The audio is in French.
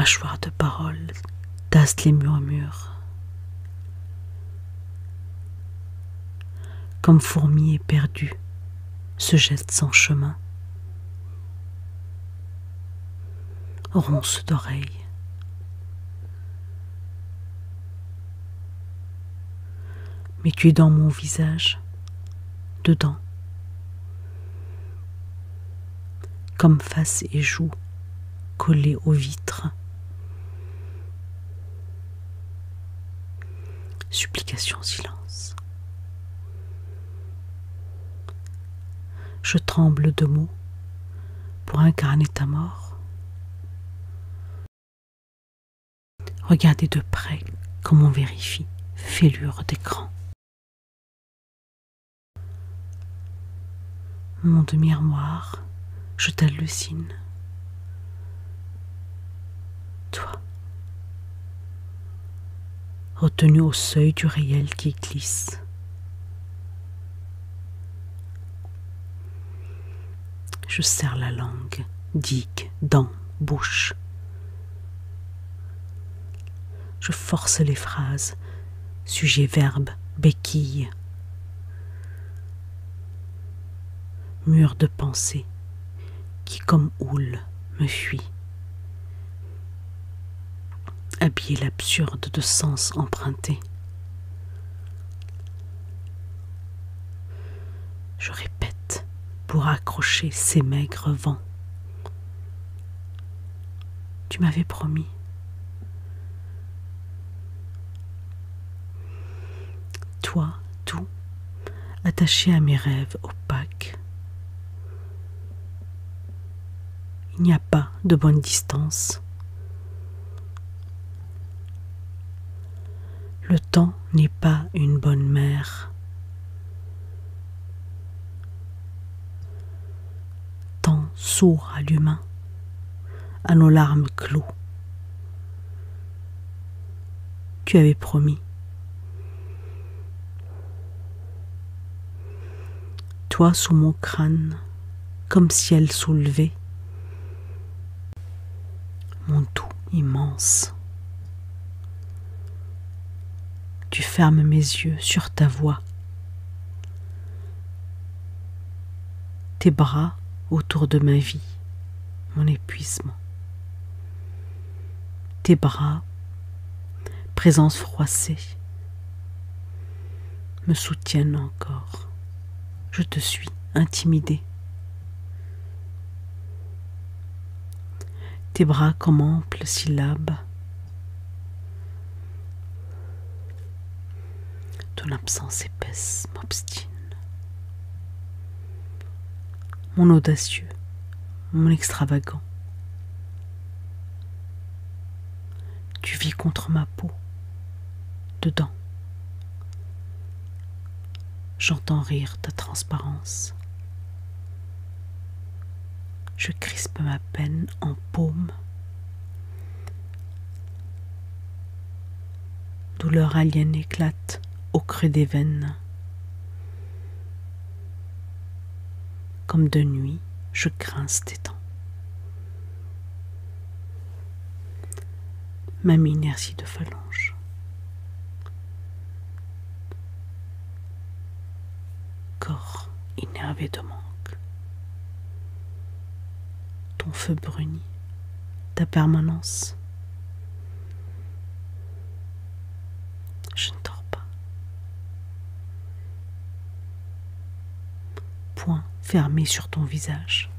mâchoire de parole, tasse les murmures. Comme fourmi éperdu, se jette sans chemin. Ronce d'oreille. Mais tu es dans mon visage, dedans, comme face et joue collées aux vitres. Supplication, silence. Je tremble de mots pour incarner ta mort. Regardez de près comme on vérifie fêlure d'écran. Mon demi-armoire, je t'hallucine. Toi, retenu au seuil du réel qui glisse. Je serre la langue, digue, dents, bouche. Je force les phrases, sujet, verbe, béquille. Mur de pensée qui comme houle me fuit. Habiller l'absurde de sens emprunté. Je répète pour accrocher ces maigres vents. Tu m'avais promis. Toi, tout, attaché à mes rêves opaques. Il n'y a pas de bonne distance. Le temps n'est pas une bonne mère. Temps sourd à l'humain, à nos larmes clos. Tu avais promis. Toi sous mon crâne, comme ciel soulevé, mon tout immense. Tu fermes mes yeux sur ta voix. Tes bras autour de ma vie, mon épuisement. Tes bras, présence froissée, me soutiennent encore. Je te suis intimidée. tes bras comme amples syllabes. Ton absence épaisse m'obstine. Mon audacieux, mon extravagant. Tu vis contre ma peau, dedans. J'entends rire ta transparence. Je crispe ma peine en paume. Douleur alienne éclate au creux des veines. Comme de nuit, je grince tes dents. Ma inertie de phalange. Corps énervé de manque. ton feu bruni, ta permanence. Je ne dors pas. Fermé sur ton visage.